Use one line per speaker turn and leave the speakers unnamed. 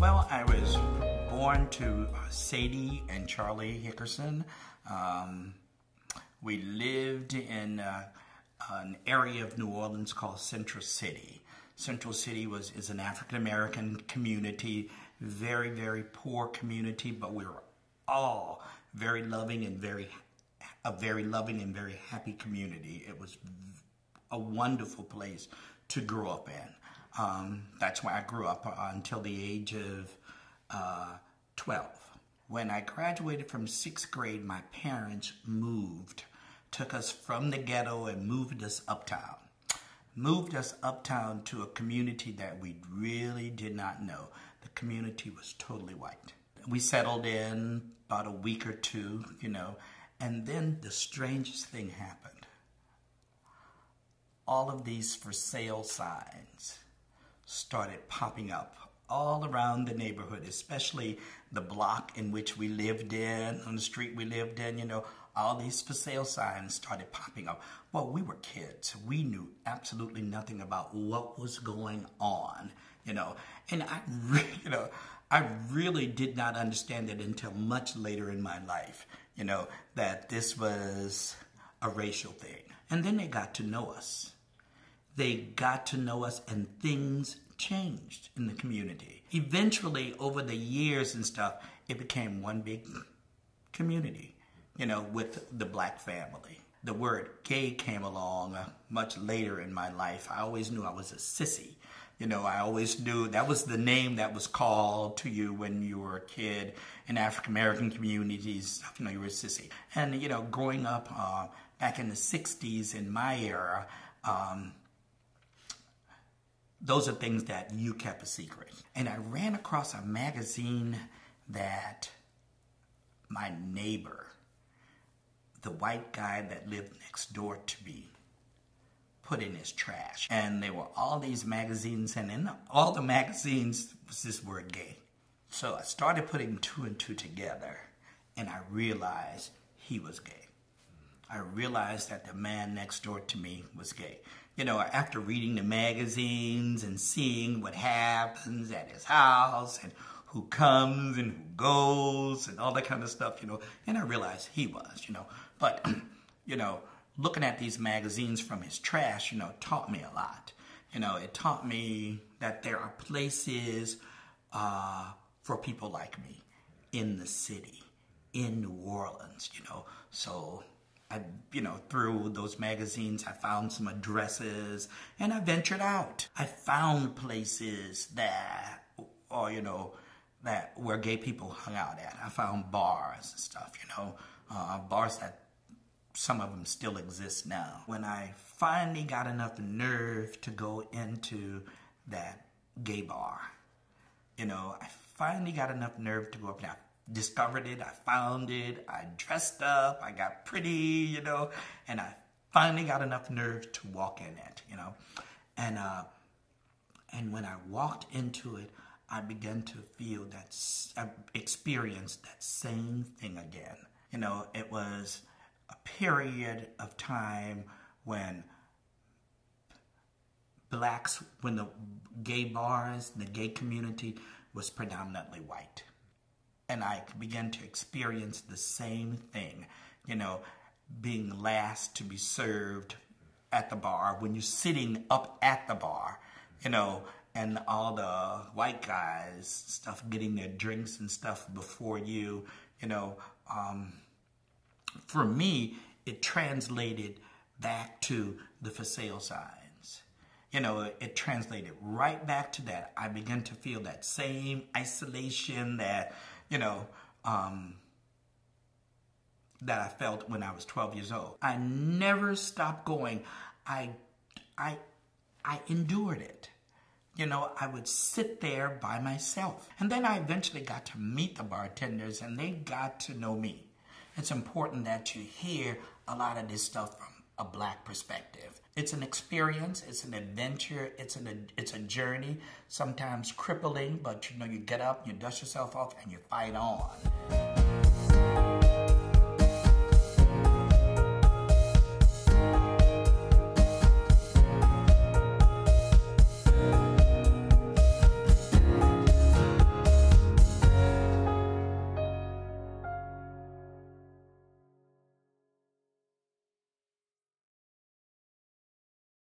Well, I was born to uh, Sadie and Charlie Hickerson. Um, we lived in uh, an area of New Orleans called Central City. Central City was is an African American community, very very poor community, but we were all very loving and very a very loving and very happy community. It was a wonderful place to grow up in. Um, that's where I grew up uh, until the age of uh, 12. When I graduated from sixth grade, my parents moved, took us from the ghetto and moved us uptown. Moved us uptown to a community that we really did not know. The community was totally white. We settled in about a week or two, you know, and then the strangest thing happened. All of these for sale signs started popping up all around the neighborhood, especially the block in which we lived in, on the street we lived in, you know, all these for sale signs started popping up. Well, we were kids. We knew absolutely nothing about what was going on, you know. And I you know, I really did not understand it until much later in my life, you know, that this was a racial thing. And then they got to know us. They got to know us and things changed in the community. Eventually, over the years and stuff, it became one big community, you know, with the black family. The word gay came along much later in my life. I always knew I was a sissy. You know, I always knew that was the name that was called to you when you were a kid in African American communities. You know, you were a sissy. And, you know, growing up uh, back in the 60s in my era, um, those are things that you kept a secret. And I ran across a magazine that my neighbor, the white guy that lived next door to me, put in his trash. And there were all these magazines, and in all the magazines was this word gay. So I started putting two and two together, and I realized he was gay. I realized that the man next door to me was gay you know, after reading the magazines and seeing what happens at his house and who comes and who goes and all that kind of stuff, you know, and I realized he was, you know. But, you know, looking at these magazines from his trash, you know, taught me a lot. You know, it taught me that there are places uh, for people like me in the city, in New Orleans, you know. So I, you know, through those magazines, I found some addresses and I ventured out. I found places that, or, you know, that where gay people hung out at. I found bars and stuff, you know, uh, bars that some of them still exist now. When I finally got enough nerve to go into that gay bar, you know, I finally got enough nerve to go up there discovered it, I found it, I dressed up, I got pretty, you know, and I finally got enough nerve to walk in it, you know. And uh, and when I walked into it, I began to feel that, I experienced that same thing again. You know, it was a period of time when blacks, when the gay bars, the gay community was predominantly white and I began to experience the same thing, you know, being last to be served at the bar when you're sitting up at the bar, you know, and all the white guys stuff getting their drinks and stuff before you, you know, um, for me, it translated back to the for sale signs. You know, it, it translated right back to that. I began to feel that same isolation, that you know, um, that I felt when I was 12 years old. I never stopped going. I, I, I endured it. You know, I would sit there by myself. And then I eventually got to meet the bartenders and they got to know me. It's important that you hear a lot of this stuff from a black perspective. It's an experience, it's an adventure, it's an it's a journey, sometimes crippling, but you know you get up, you dust yourself off and you fight on.